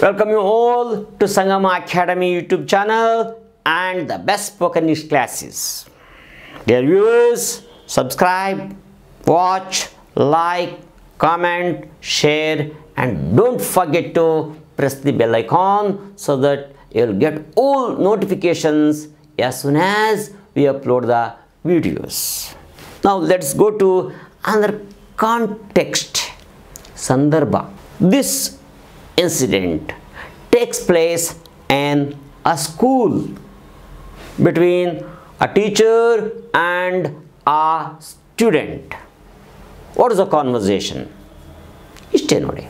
Welcome you all to Sangama Academy YouTube channel and the best spoken English classes. Dear viewers, subscribe, watch, like, comment, share, and don't forget to press the bell icon so that you'll get all notifications as soon as we upload the videos. Now let's go to another context. Sandarbha. This incident takes place in a school between a teacher and a student. What is the conversation? ಇಷ್ಟೇ ನೋಡಿ.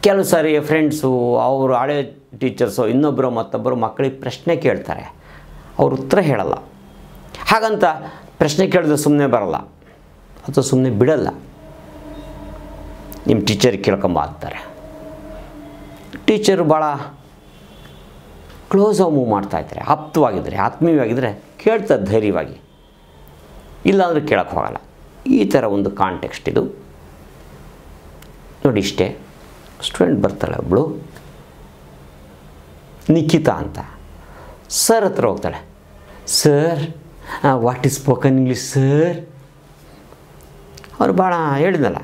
ಕೆಲವು ಸಾರಿ friends ಅವರು ಹಳೆ teachers ಇನ್ನೊಬ್ಬರು ಮತ್ತೊಬ್ಬರು ಮಕ್ಕಳಿಗೆ ಪ್ರಶ್ನೆ ಕೇಳ್ತಾರೆ. ಅವ್ರು ಉತ್ತರ ಹೇಳಲ್ಲ. ಹಾಗಂತ ಪ್ರಶ್ನೆ ಕೇಳಿದ್ರೆ ಸುಮ್ಮನೆ ಬರಲ್ಲ. ಅಥವಾ ಸುಮ್ಮನೆ ಬಿಡಲ್ಲ. ನಿಮ್ಮ ಟೀಚರ್ ಕೇಳ್ಕೊಂಬ ಅಂತಾರೆ. ಟೀಚರು ಭಾಳ ಕ್ಲೋಸ್ ಆಗಿ ಮೂವ್ ಮಾಡ್ತಾಯಿದ್ದಾರೆ ಆಪ್ತವಾಗಿದ್ದರೆ, ಆತ್ಮೀಯವಾಗಿದ್ದರೆ ಕೇಳ್ತಾರೆ ಧೈರ್ಯವಾಗಿ. ಇಲ್ಲಾಂದರೆ ಕೇಳೋಕ್ಕೆ ಹೋಗಲ್ಲ. ಈ ಥರ ಒಂದು ಕಾಂಟೆಕ್ಸ್ಟ್ ಇದು. ನೋಡಿ ಇಷ್ಟೇ ಸ್ಟೂಡೆಂಟ್ ಬರ್ತಾಳೆ ಒಬ್ಬಳು ನಿಖಿತಾ ಅಂತ. ಸರ್ ಹತ್ರ ಹೋಗ್ತಾಳೆ. Sir what is spoken English sir ಅವ್ರು ಭಾಳ ಹೇಳಿದ್ನಲ್ಲ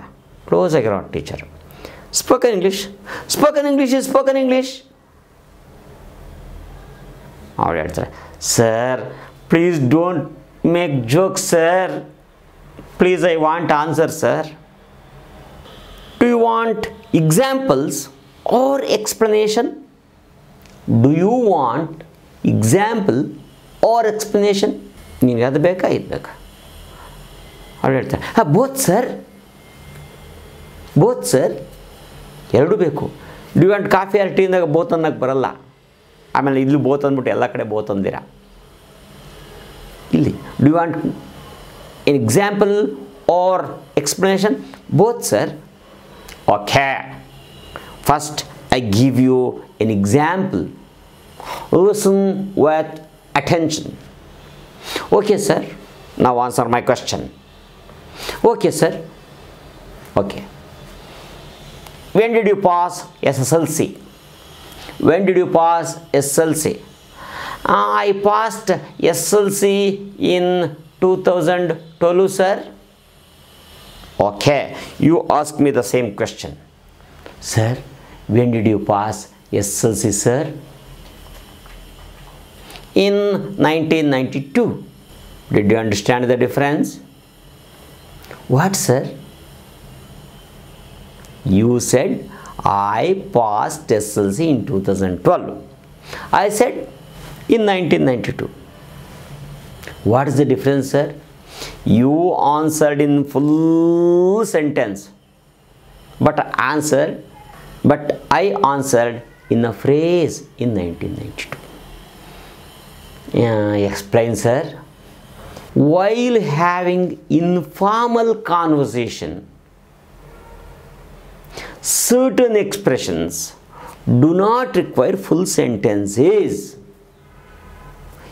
ಕ್ಲೋಸ್ ಆಗಿರೋ teacher spoken English spoken English is spoken English ಅವ್ರು ಹೇಳ್ತಾರೆ sir please don't make joke sir please I want answer sir do you want examples R explanation do you want example or explanation ನಿನಗೆ ಅದು ಬೇಕಾ ಇದು ಬೇಕಾ ಅವ್ರು ಹೇಳ್ತಾರೆ ಹಾಂ ಬೋತ್ ಸರ್ ಬೋತ್ ಸರ್ ಎರಡೂ ಬೇಕು. ಡ್ಯೂ ಆ್ಯಂಡ್ ಕಾಫಿ ಆರ್ ಟೀಂದಾಗ ಬೋತ್ ಅನ್ನೋಕ್ಕೆ ಬರಲ್ಲ. ಆಮೇಲೆ ಇಲ್ಲಿ ಬೋತ್ ಅಂದ್ಬಿಟ್ಟು ಎಲ್ಲ ಕಡೆ ಬೋತ್ ಅಂದಿರ? ಇಲ್ಲಿ. Due and in example or explanation both sir okay first I give you an example listen with attention okay sir ನಾವು answer my question okay sir okay when did you pass SSLC? When did you pass SSLC? Uh, I passed SSLC in 2012, sir. Okay, you ask me the same question. Sir, when did you pass SSLC, sir? In 1992. Did you understand the difference? What, sir? You said I passed SSLC in 2012. I said in 1992. What is the difference, sir? You answered in full sentence, but answered, but I answered in a phrase in 1992. Uh, explain, sir. While having informal conversation, certain expressions do not require full sentences.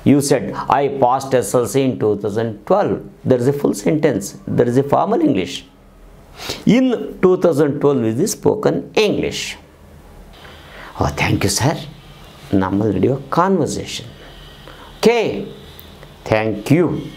You said, I passed SSLC in 2012. There is a full sentence. There is a formal English. In 2012 is spoken English. Oh, thank you, sir. Normal video conversation. Okay. Thank you.